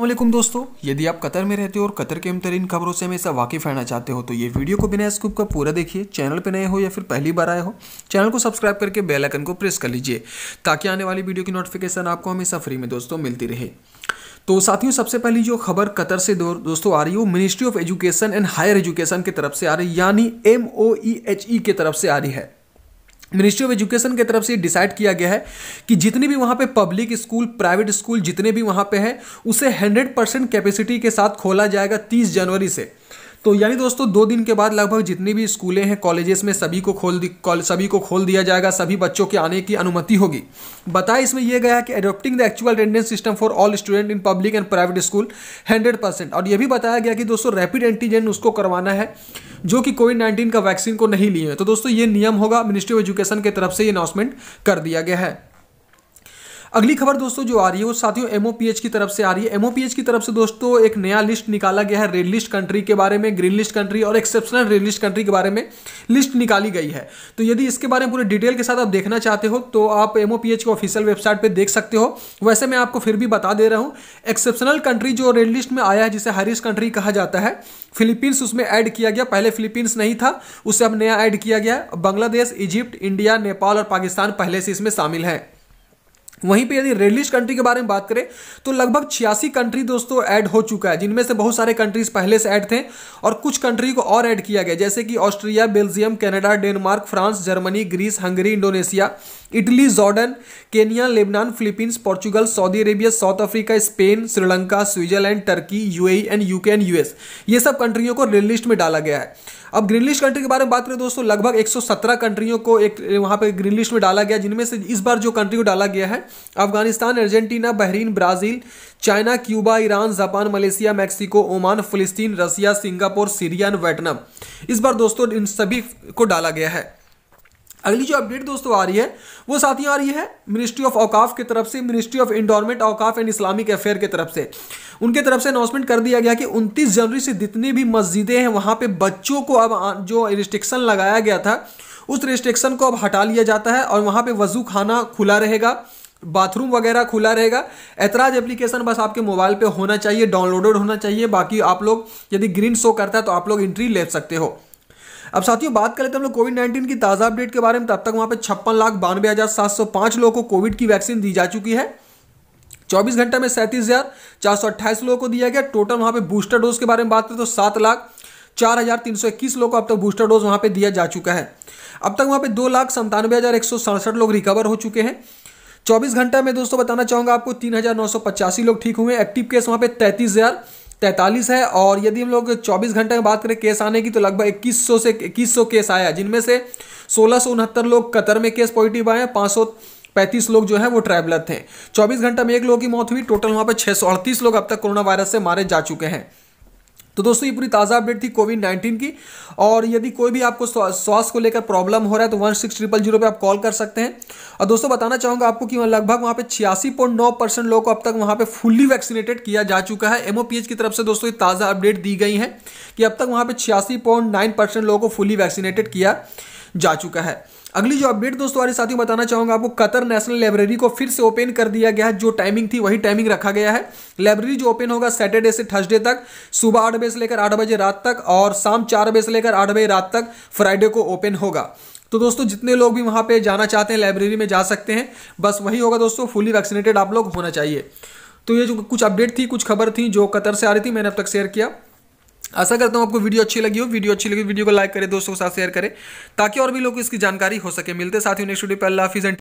वालेकुम दोस्तों। यदि आप कतर में रहते हो और कतर के अमतरीन खबरों से हमेशा वाकिफ रहना चाहते हो तो ये वीडियो को बिना स्कूप का पूरा देखिए। चैनल पे नए हो या फिर पहली बार आए हो चैनल को सब्सक्राइब करके बेल आइकन को प्रेस कर लीजिए ताकि आने वाली वीडियो की नोटिफिकेशन आपको हमेशा फ्री में दोस्तों मिलती रहे। तो साथियों सबसे पहली जो खबर कतर से दो, दोस्तों आ रही है वो ministry of education and higher education की तरफ़ से आ रही है यानी M O E H E की तरफ़ से आ रही है। मिनिस्ट्री ऑफ़ एजुकेशन की तरफ़ से डिसाइड किया गया है कि जितने भी वहाँ पे पब्लिक स्कूल प्राइवेट स्कूल जितने भी वहाँ पे हैं, उसे 100 परसेंट कैपेसिटी के साथ खोला जाएगा 30 जनवरी से। तो यानी दोस्तों, दो दिन के बाद लगभग जितनी भी स्कूलें हैं, कॉलेजेस में सभी को खोल सभी को खोल दिया जाएगा, सभी बच्चों के आने की अनुमति होगी। बताया इसमें यह गया कि adopting the actual attendance system for all student in public and private school hundred percent और यह भी बताया गया कि दोस्तों रैपिड एंटीजन उसको करवाना है, जो कि कोविड नाइन्टीन का वैक्सीन को नहीं लिए। हैं तो दोस्तों, ये नियम होगा मिनिस्ट्री ऑफ़ एजुकेशन की तरफ़ से ये अनाउंसमेंट कर दिया गया है। अगली खबर दोस्तों जो आ रही है वो साथियों एमओपीएच की तरफ़ से आ रही है। एमओपीएच की तरफ़ से दोस्तों एक नया लिस्ट निकाला गया है रेड लिस्ट कंट्री के बारे में ग्रीन लिस्ट कंट्री और एक्सेप्शनल रेड लिस्ट कंट्री के बारे में लिस्ट निकाली गई है। तो यदि इसके बारे में पूरे डिटेल के साथ आप देखना चाहते हो तो आप एमओपीएच के ऑफिशियल वेबसाइट पर देख सकते हो। वैसे मैं आपको फिर भी बता दे रहा हूँ एक्सेप्शनल कंट्री जो रेड लिस्ट में आया है, जिसे हारिस कंट्री कहा जाता है फिलीपींस उसमें ऐड किया गया। पहले फिलीपींस नहीं था, उसे अब नया ऐड किया गया। बांग्लादेश इजिप्ट इंडिया नेपाल और पाकिस्तान पहले से इसमें शामिल है। वहीं पे यदि रेड लिस्ट कंट्री के बारे में बात करें तो लगभग छियासी कंट्री दोस्तों ऐड हो चुका है, जिनमें से बहुत सारे कंट्रीज़ पहले से ऐड थे और कुछ कंट्री को और ऐड किया गया, जैसे कि Austria, Belgium, Canada, Denmark, France, Germany, Greece, Hungary, Indonesia, Italy, Jordan, Kenya, Lebanon, Philippines, Portugal, Saudi Arabia, South Africa, Spain, Sri Lanka, Switzerland, Turkey, UAE, and UK, and US. ये सब कंट्रियों को red list में डाला गया है। अब green list country के बारे में बात करें दोस्तों, लगभग 117 कंट्रियों को एक, वहाँ पे ग्रीन लिस्ट में डाला गया, जिनमें से इस बार जो कंट्री को डाला गया है, Afghanistan, Argentina, Bahrain, Brazil, China, Cuba, Iran, Japan, Malaysia, Mexico, Oman, Palestine Russia Singapore, Syria, and Vietnam. इस बार दोस्तों इन सभी को डाला गया है। अगली जो अपडेट दोस्तों आ रही है, वो साथ ही आ रही है मिनिस्ट्री ऑफ़ औकाफ की तरफ़ से ministry of endowment औकाफ and Islamic affair की तरफ़ से। उनके तरफ़ से अनाउंसमेंट कर दिया गया कि 29 जनवरी से जितनी भी मस्जिदें हैं, वहाँ पे बच्चों को अब जो रिस्ट्रिक्शन लगाया गया था, उस रिस्ट्रिक्शन को अब हटा लिया जाता है और वहाँ पर वज़ू खाना खुला रहेगा बाथरूम वगैरह खुला रहेगा। ऐतराज एप्लीकेशन बस आपके मोबाइल पे होना चाहिए डाउनलोडेड होना चाहिए। बाकी आप लोग यदि ग्रीन शो करता है तो आप लोग एंट्री ले सकते हो। अब साथियों, बात करें तो हम लोग कोविड नाइन्टीन की ताज़ा अपडेट के बारे में। तब तक वहाँ पे छप्पन लाख बानवे हज़ार सात सौ पाँच लोगों को कोविड की वैक्सीन दी जा चुकी है। चौबीस घंटे में सैंतीस हज़ार चार सौ अट्ठाईस लोगों को दिया गया। टोटल वहाँ पे बूस्टर डोज के बारे में बात करें तो सात लाख चार हज़ार तीन सौ इक्कीस लोगों को अब तक बूस्टर डोज वहाँ पे दिया जा चुका है। अब तक वहाँ पे दो लाख संतानवे हज़ार एक सौ सड़सठ लोग रिकवर हो चुके हैं। चौबीस घंटे में दोस्तों, बताना चाहूँगा आपको, तीन हज़ार नौ सौ पचासी लोग ठीक हुए एक्टिव केस वहाँ पे तैंतीस हज़ार तैंतालीस है और यदि हम लोग 24 घंटे में बात करें केस आने की तो लगभग 2100 से 2100 केस आया जिनमें से सोलह लोग कतर में केस पॉजिटिव आए हैं, पाँच पैंतीस लोग जो है वो ट्रैवलर थे। 24 घंटा में एक लोगों की मौत हुई, टोटल वहाँ पर छः लोग अब तक कोरोना वायरस से मारे जा चुके हैं। तो दोस्तों, ये पूरी ताज़ा अपडेट थी कोविड नाइन्टीन की। और यदि कोई भी आपको स्वास्थ्य को लेकर प्रॉब्लम हो रहा है तो वन सिक्स ट्रिपल ज़ीरो पर आप कॉल कर सकते हैं। और दोस्तों, बताना चाहूँगा आपको कि लगभग वहाँ पे छियासी पॉइंट नौ परसेंट लोगों को अब तक वहाँ पे फुल्ली वैक्सीनेटेड किया जा चुका है। एमओपीएच की तरफ़ से दोस्तों, ये ताज़ा अपडेट दी गई है कि अब तक वहाँ पर छियासी लोगों को फुली वैक्सीनेटेड किया जा चुका है। अगली जो अपडेट दोस्तों वाले साथियों बताना चाहूँगा आपको, कतर नेशनल लाइब्रेरी को फिर से ओपन कर दिया गया है, जो टाइमिंग थी वही टाइमिंग रखा गया है। लाइब्रेरी जो ओपन होगा सैटरडे से थर्सडे तक, सुबह आठ बजे से लेकर आठ बजे रात तक और शाम चार बजे से लेकर आठ बजे रात तक फ्राइडे को ओपन होगा। तो दोस्तों, जितने लोग भी वहाँ पे जाना चाहते हैं लाइब्रेरी में जा सकते हैं, बस वही होगा दोस्तों फुली वैक्सीनेटेड आप लोग होना चाहिए। तो ये जो कुछ अपडेट थी, कुछ खबर थी जो कतर से आ रही थी, मैंने अब तक शेयर किया। आशा करता हूँ आपको वीडियो अच्छी लगी हो। वीडियो अच्छी लगी, वीडियो को लाइक करें, दोस्तों के साथ शेयर करें, ताकि और भी लोग इसकी जानकारी हो सके। मिलते साथ ही नेक्स्ट वीडियो पर अल्लाह हाफिज़